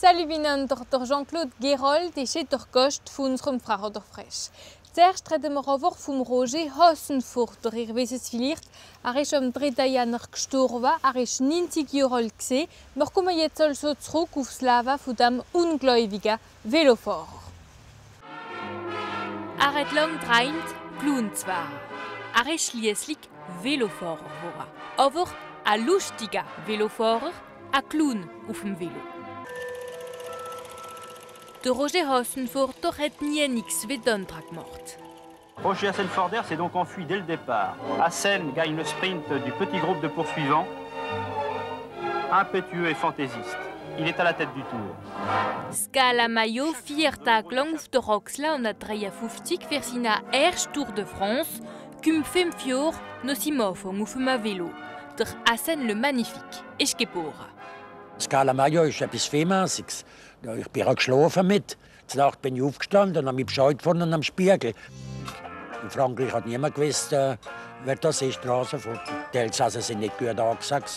Saluvinen Dr. Jean-Claude Gerold e Cheter Kocht vun unserem Fracher der Frech. Zerst reden wir auch vom Roger Hossenfurter, ihr wisst es vielleicht. Er ist am 3. Januar gestorben, er ist 90 Jahre alt. Wir kommen jetzt also zurück aufs Leben von dem ungläubigen Velofahrer. Er hat lang geträumt, Klun zu werden. Er ist schließlich Velofahrer geworden. Aber ein lustiger Velofahrer, ein Klun auf dem Velo. Der Roger Hassenfurter hat nie nichts wie d'Antrag gemacht. Roger Hassenforder s'est donc enfui dès le départ. Hassen gagne le sprint du petit groupe de poursuivants. Impétueux et fantaisiste. Il est à la tête du tour. Scala Mayo, vier Tage lang auf der Roxla und 53 für seinen ersten Tour de France, cum fem fior no si mofong auf einem Velo. Der Hassen le Magnifique ist geboren. Scala Mayo ist etwas. Ja, ich bin auch geschlafen mit. Zur Nacht bin ich aufgestanden und habe mich Bescheid gefunden am Spiegel. In Frankreich hat niemand gewusst, äh, wer das ist, Straßenfutter. Die Elsässer sind nicht gut angesagt.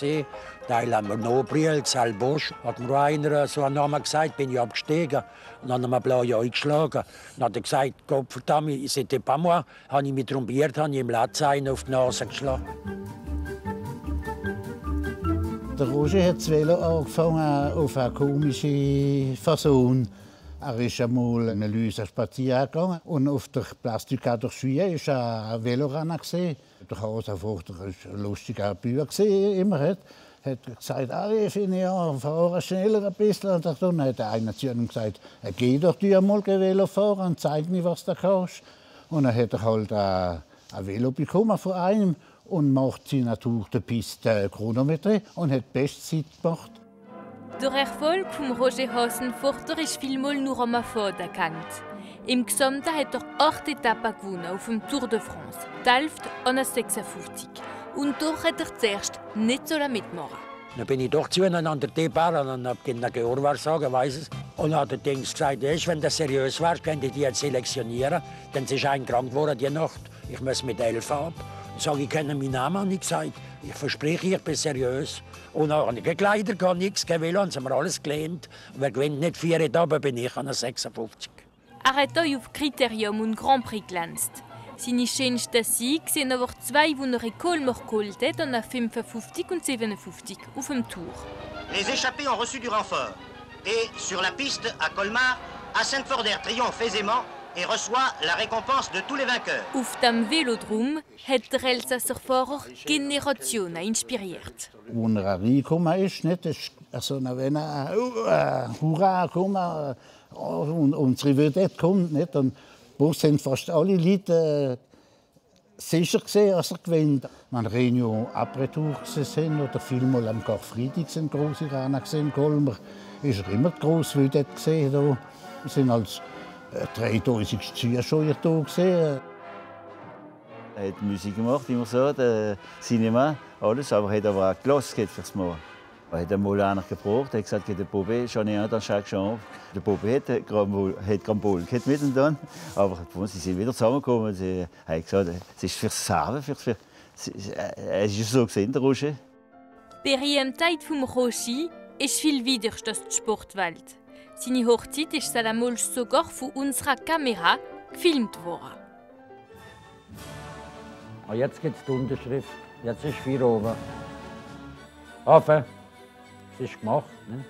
Teil haben wir Nobriel, Bosch. Hat mir einer so einen Namen gesagt, bin ich abgestiegen. Und dann haben wir blau eingeschlagen. Dann hat er gesagt, Gott verdammt, c'était pas moi. Habe ich mich trombiert, habe ich ihm Latz auf die Nase geschlagen. Der Roger hat das Velo angefangen auf eine komische Fason. Er ist einmal eine Lüse spazieren gegangen und auf der Plastika durch Schwier war ein Velorenner. Der Hasenfuchter war ein lustiger Bauer, immer hat. hat gesagt, ah, ich finde ja, fahre schneller ein bisschen. Und dann hat einer zu ihm gesagt, geh doch dir mal Velo fahren und zeig mir, was du kannst. Und dann hat er halt ein, ein Velo bekommen von einem und macht sie natürlich die Piste Chronometer und hat Bestzeit gemacht. Der Erfolg von Roger Hasenfurter ist vielmal nur am Erfolg erkannt. Im Gesamten hat er acht Etappen gewonnen auf dem Tour de France, die Hälfte an 56. Und doch hat er zuerst nicht so mitmachen dann bin ich doch zueinander Depart und habe den Georg sagen, weiß es. Und hat der Dings gesagt, wenn das seriös war, könnte ich die jetzt selektionieren. Denn sie ist einkrank geworden die Nacht. Ich muss mit elf ab. Sage ich, kenne meinen Namen nicht gesagt. Ich verspreche, ich bin seriös. Und dann habe ich keine Kleider, gar nichts, kein Velo, haben wir alles gelernt. Wer gewinnt nicht vier Etappen, bin ich an 56. Er hat hier auf Kriterium und Grand Prix glänzt. Seine schönsten Siege sind aber zwei, die er in Colmar geholt hat, an 55 und 57 auf dem Tour. Les échappés ont reçu du renfort. Et sur la piste, à Colmar, Hassan Forder triomphe aisément et reçoit la récompense de tous les vainqueurs. Auf dem Velodrom hat der Elsasser Fahrer Generationen inspiriert. Als er reingekommen ist, nicht, ist also, wenn er uh, Hurra gekommen und unsere Vedette kommt, nicht, dann sind fast alle Leute äh, sicher gesehen, dass er gewinnt. Man Renio Abretour gesehen oder vielmal am Karfreitag sind große Rennen gesehen. Kolmer ist er immer groß wie dort gesehen. Wir sind als 3000 Zuschauer da gesehen. Er hat Musik gemacht, immer so, der Cinema, alles, aber er hat aber auch gelassen fürs Mal. Er hat einmal einer gebraucht, er hat gesagt, der Bobé, schon nicht dans chaque chambre. Der Bobé hat Grambol mit und dann, aber sie sind wieder zusammengekommen. Sie haben gesagt, es ist fürs Saven, für, für, es ist so gesehen, der Roger. Die Berühmtheit vom Roger ist viel wider als die Sportwelt. Seine Hochzeit ist einmal sogar von unserer Kamera gefilmt worden. Und jetzt gibt es die Unterschrift. Jetzt ist vier oben. Hoffe, es ist gemacht. Ne?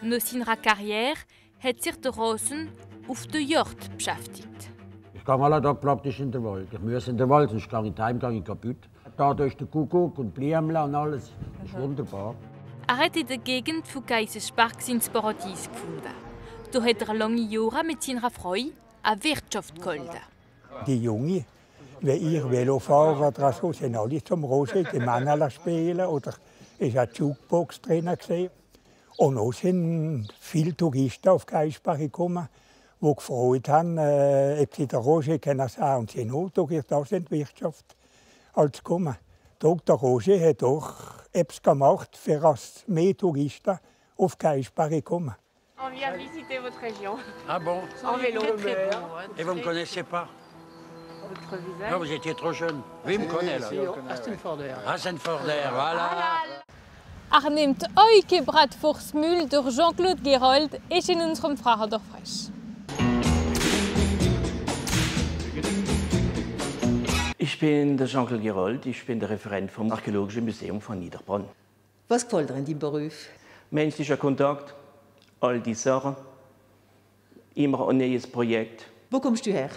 Nach seiner Karriere hat sich der Rosen auf der Yacht beschäftigt. Ich gehe alle Tag praktisch in den Wald. Ich muss in den Wald, sonst gehe ich heim, gehe ich kaputt. Da ist der Kuckuck und Blümchen und alles. Das ist wunderbar. Er hat in der Gegend von Geisenspark ins Paradies gefunden. Da hat lange Jahre mit seiner Frau eine Wirtschaft gehalten. Die Junge, wie ich Velofahrer oder so, sind alle zum Rosen, die Männer spielen oder ist eine Jukebox drin. Und auch sind viele Touristen auf Geisbach gekommen, die gefreut haben, äh, ob sie den Roger kennen sagen. Und sie sind auch da sind Wirtschaft als gekommen. Dr. Roger hat auch etwas gemacht, für dass mehr Touristen auf Geisbach kommen. On vient visiter votre région. Ah bon En vélo. Et vous ne me connaissez pas Votre visage. Non, vous étiez trop jeune. Oui, il me connaît là. Aston Forder. Hassan Forder, voilà. Er nimmt euch Brat vors Müll durch Jean-Claude Gerold ist in unserem Fracherdorf frisch. Ich bin der Jean-Claude Gerold, ich bin der Referent vom Archäologischen Museum von Niederbronn. Was gefällt dir in deinem Beruf? Menschlicher Kontakt, all die Sachen, immer ein neues Projekt. Wo kommst du her?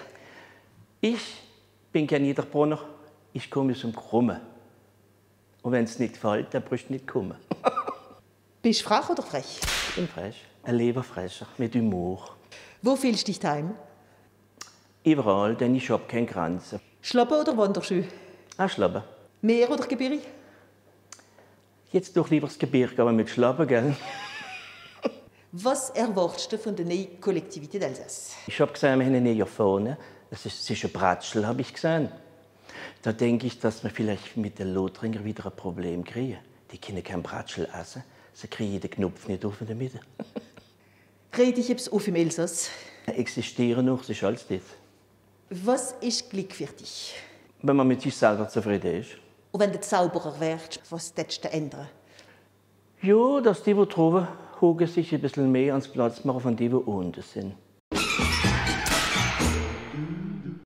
Ich bin kein Niederbronner, ich komme zum Krummen. Und wenn es nicht gefällt, dann brauchst du nicht kommen. Bist du frech oder frech? Ich bin frech, ein Leberfrescher mit Humor. Wo fühlst du dich daheim? Überall, denn ich habe keine Grenzen. Schlappen oder Wanderschuhe? Auch Schlappen. Meer oder Gebirge? Jetzt doch lieber das Gebirge, aber mit Schlappen, gell? Was erwartest du von der neuen Kollektivität Elsass? Ich habe gesehen, wir haben eine neue vorne. Das ist, ein Bratschel, habe ich gesehen. Da denke ich, dass wir vielleicht mit den Lothringer wieder ein Problem kriegen. Die können kein Bratschel essen. Sie kriegen den Knopf nicht auf in der Mitte. Rede ich jetzt auf im Elsass? Existieren noch, das ist alles das. Was ist Glück für dich? Wenn man mit sich selber zufrieden ist. Und wenn du Zauberer wärst, was würdest du ändern? Ja, dass die, die droben hocken, sich ein bisschen mehr ans Platz machen von denen, die unten sind.